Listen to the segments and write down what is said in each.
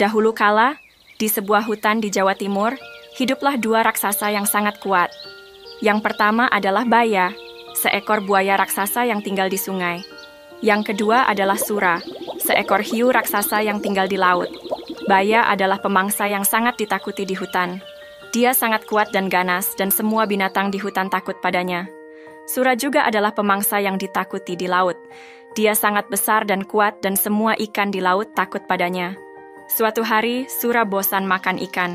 Dahulu kala, di sebuah hutan di Jawa Timur, hiduplah dua raksasa yang sangat kuat. Yang pertama adalah Baya, seekor buaya raksasa yang tinggal di sungai. Yang kedua adalah Sura, seekor hiu raksasa yang tinggal di laut. Baya adalah pemangsa yang sangat ditakuti di hutan. Dia sangat kuat dan ganas, dan semua binatang di hutan takut padanya. Sura juga adalah pemangsa yang ditakuti di laut. Dia sangat besar dan kuat, dan semua ikan di laut takut padanya. Suatu hari, Sura bosan makan ikan.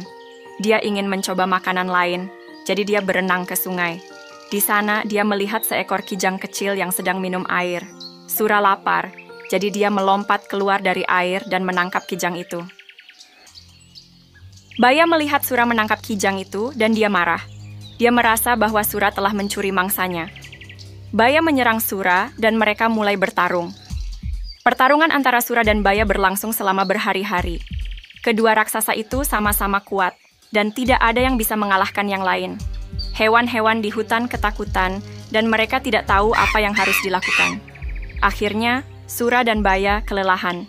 Dia ingin mencoba makanan lain, jadi dia berenang ke sungai. Di sana, dia melihat seekor kijang kecil yang sedang minum air. Sura lapar, jadi dia melompat keluar dari air dan menangkap kijang itu. Baya melihat Sura menangkap kijang itu dan dia marah. Dia merasa bahwa Sura telah mencuri mangsanya. Baya menyerang Sura dan mereka mulai bertarung. Pertarungan antara Sura dan Baya berlangsung selama berhari-hari. Kedua raksasa itu sama-sama kuat dan tidak ada yang bisa mengalahkan yang lain. Hewan-hewan di hutan ketakutan dan mereka tidak tahu apa yang harus dilakukan. Akhirnya, Sura dan Baya kelelahan.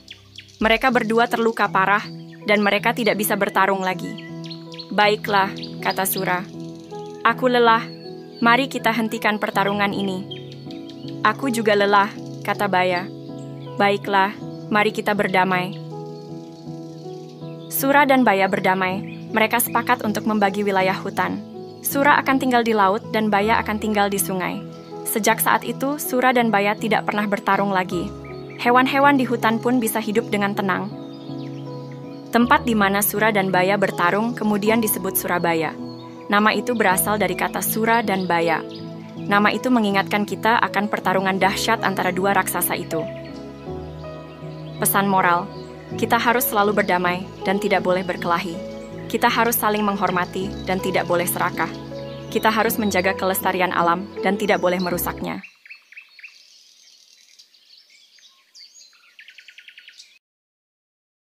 Mereka berdua terluka parah dan mereka tidak bisa bertarung lagi. Baiklah, kata Sura. Aku lelah. Mari kita hentikan pertarungan ini. Aku juga lelah, kata Baya. Baiklah, mari kita berdamai. Sura dan Baya berdamai. Mereka sepakat untuk membagi wilayah hutan. Sura akan tinggal di laut dan Baya akan tinggal di sungai. Sejak saat itu, Sura dan Baya tidak pernah bertarung lagi. Hewan-hewan di hutan pun bisa hidup dengan tenang. Tempat di mana Sura dan Baya bertarung kemudian disebut Surabaya. Nama itu berasal dari kata Sura dan Baya. Nama itu mengingatkan kita akan pertarungan dahsyat antara dua raksasa itu. Pesan moral, kita harus selalu berdamai dan tidak boleh berkelahi. Kita harus saling menghormati dan tidak boleh serakah. Kita harus menjaga kelestarian alam dan tidak boleh merusaknya.